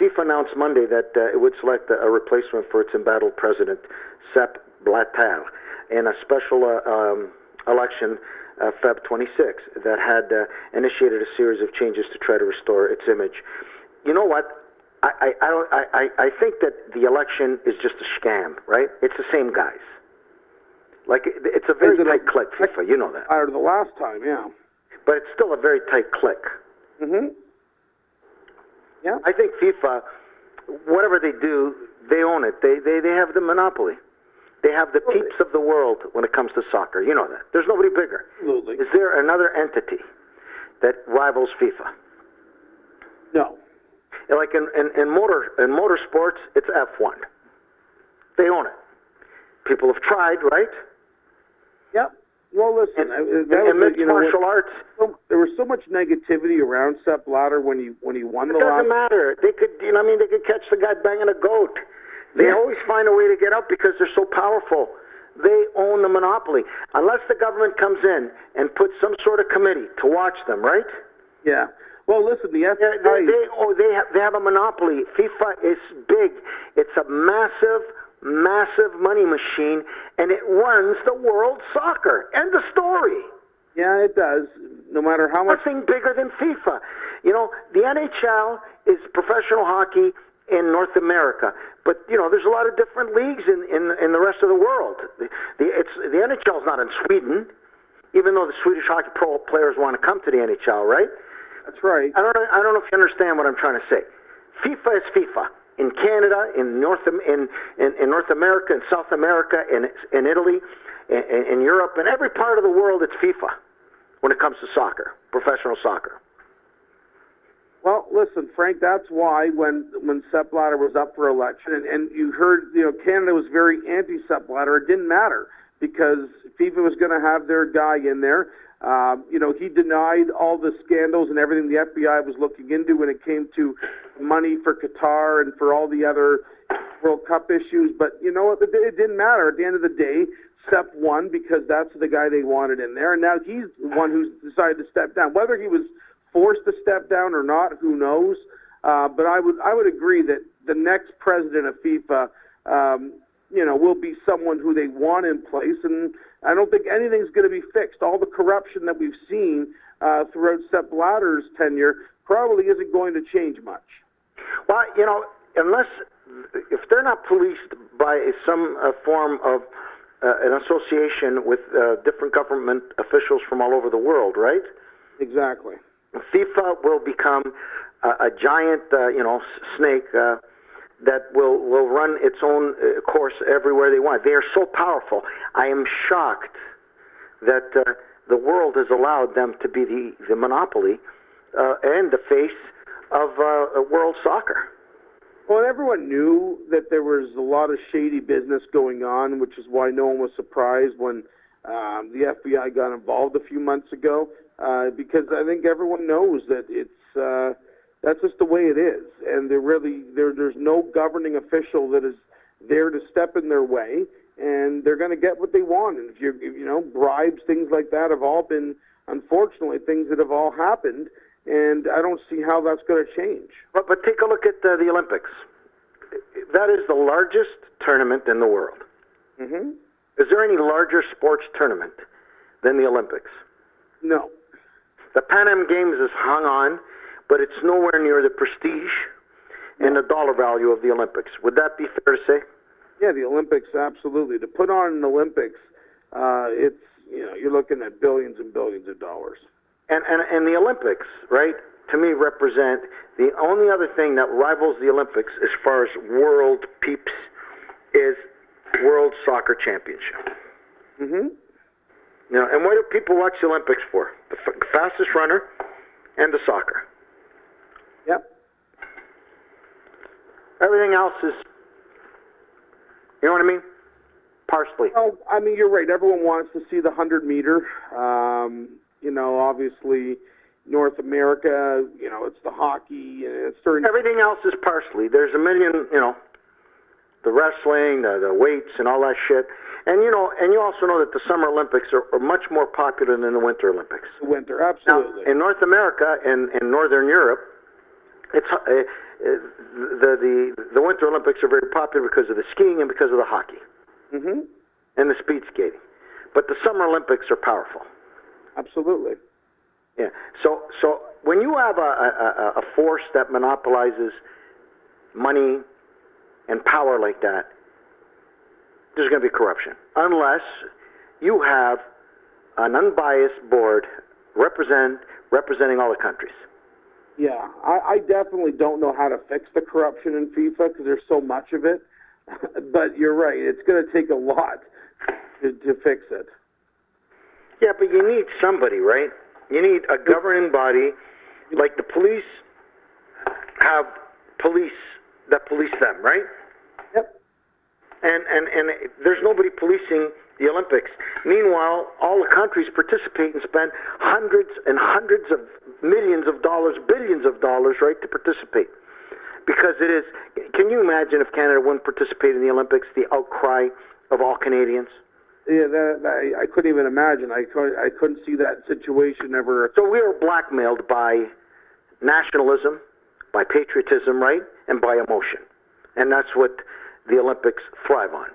FIFA announced Monday that uh, it would select a, a replacement for its embattled president, Sepp Blatter, in a special uh, um, election, uh, Feb 26, that had uh, initiated a series of changes to try to restore its image. You know what? I, I, I, don't, I, I think that the election is just a scam, right? It's the same guys. Like, it, it's a very tight click, FIFA, you know that. Out of the last time, yeah. But it's still a very tight click. Mhm. Yeah. I think FIFA, whatever they do, they own it. They, they, they have the monopoly. They have the peeps of the world when it comes to soccer. You know that. There's nobody bigger. Absolutely. Is there another entity that rivals FIFA? No. Like in, in, in motor in motorsports, it's F1. They own it. People have tried, right? Well, listen. And, uh, and, that was, and mixed you know, martial arts, so, there was so much negativity around Sepp Blatter when he when he won it the doesn't last. matter. They could, you know, I mean, they could catch the guy banging a goat. They Yeah. always find a way to get up because they're so powerful. They own the monopoly. Unless the government comes in and puts some sort of committee to watch them, right? Yeah. Well, listen. The FBI. they, they, oh, they have, they have a monopoly. FIFA is big. It's a massive, massive money machine, and it runs the world soccer. End of story. yeah, it does. No matter how much. Nothing bigger than FIFA. You know, the NHL is professional hockey in North America, but you know, there's a lot of different leagues in in, in the rest of the world. The, the it's the NHL is not in Sweden, even though the Swedish hockey pro players want to come to the NHL, right? That's right. I don't know, I don't know if you understand what I'm trying to say. FIFA is FIFA in Canada, in North in in, in North America, in South America, in in Italy, in, in Europe, in every part of the world, it's FIFA when it comes to soccer, professional soccer. Well, listen, Frank. That's why when when Sepp Blatter was up for election, and, and you heard, you know, Canada was very anti-Sepp Blatter. It didn't matter because FIFA was going to have their guy in there. Um, you know, he denied all the scandals and everything the FBI was looking into when it came to money for Qatar and for all the other World Cup issues. But you know what? It, didn't matter. At the end of the day, Sepp won because that's the guy they wanted in there, and now he's the one who's decided to step down. Whether he was forced to step down or not, who knows? Uh, but I would I would agree that the next president of FIFA, um, you know, will be someone who they want in place, and I don't think anything's going to be fixed. All the corruption that we've seen uh, throughout Sepp Blatter's tenure probably isn't going to change much. Well, you know, unless if they're not policed by some uh, form of uh, an association with uh, different government officials from all over the world, right? Exactly. FIFA will become a, a giant, uh, you know, snake uh, that will will run its own uh, course everywhere they want. They are so powerful. I am shocked that uh, the world has allowed them to be the the monopoly uh, and the face of uh, world soccer. Well, everyone knew that there was a lot of shady business going on, which is why no one was surprised when um, the FBI got involved a few months ago. Uh, because I think everyone knows that it's uh, that's just the way it is, and there really there there's no governing official that is there to step in their way, and they're going to get what they want. And if you you know bribes, things like that have all been unfortunately things that have all happened, and I don't see how that's going to change. But but take a look at uh, the Olympics. That is the largest tournament in the world. hmm Is there any larger sports tournament than the Olympics? No. The Pan Am Games is hung on, but it's nowhere near the prestige and the dollar value of the Olympics. Would that be fair to say? Yeah, the Olympics, absolutely. To put on an Olympics, uh, it's you know you're looking at billions and billions of dollars. And, and and the Olympics, right, to me represent the only other thing that rivals the Olympics as far as world peeps is World Soccer Championship. hmm You know, and what do people watch the Olympics for? The f- fastest runner and the soccer. Yep. Everything else is, you know what I mean? Parsley. Well, I mean, you're right. Everyone wants to see the hundred meter. Um, you know, obviously, North America. You know, it's the hockey and it's certain. Everything else is parsley. There's a million, you know, the wrestling, the, the weights, and all that shit. And you know, and you also know that the Summer Olympics are, are much more popular than the Winter Olympics. Winter, Now, absolutely. in North America and in Northern Europe, it's uh, the the the Winter Olympics are very popular because of the skiing and because of the hockey hmm and the speed skating, but the Summer Olympics are powerful. Absolutely. Yeah. So so when you have a, a, a force that monopolizes money and power like that, there's going to be corruption unless you have an unbiased board represent representing all the countries. Yeah, I, I definitely don't know how to fix the corruption in FIFA because there's so much of it. but you're right; it's going to take a lot to, to fix it. Yeah, but you need somebody, right? You need a governing body, like the police have police that police them, right? Yep. And and and there's nobody policing the Olympics. Meanwhile, all the countries participate and spend hundreds and hundreds of millions of dollars, billions of dollars, right, to participate. Because it is. Can you imagine if Canada wouldn't participate in the Olympics? The outcry of all Canadians. Yeah, that, I, I couldn't even imagine. I couldn't, I couldn't see that situation ever. So we are blackmailed by nationalism, by patriotism, right, and by emotion, and that's what the Olympics thrive on.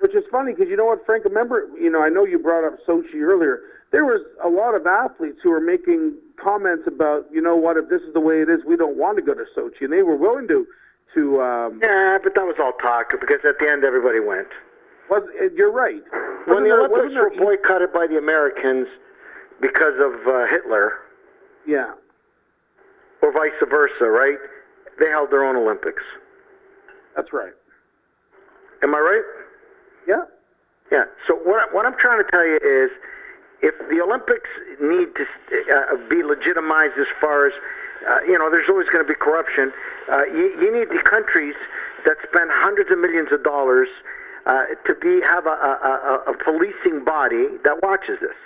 Which is funny because you know what, Frank? Remember, you know, I know you brought up Sochi earlier. There was a lot of athletes who were making comments about, you know what, if this is the way it is, we don't want to go to Sochi, and they were willing to, to. Um, Yeah, but that was all talk because at the end everybody went. Was uh, you're right. When the Olympics were boycotted by the Americans because of uh, Hitler, yeah, or vice versa, right? They held their own Olympics. that's right. Am I right? Yeah, Yeah. So what, what I'm trying to tell you is, if the Olympics need to uh, be legitimized as far as, uh, you know, there's always going to be corruption. Uh, you, you need the countries that spend hundreds of millions of dollars uh, to be have a, a, a, a policing body that watches this.